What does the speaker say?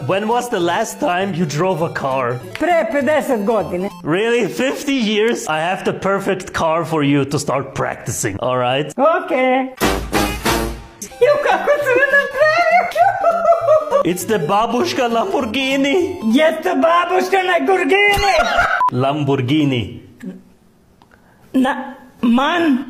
When was the last time you drove a car? Pre 50 godine. Really? 50 years? I have the perfect car for you to start practicing, alright? Ok. Ju, kako sam je? It's the babushka Lamborghini. Yes, the na Lamborghini. Lamborghini. Na, man.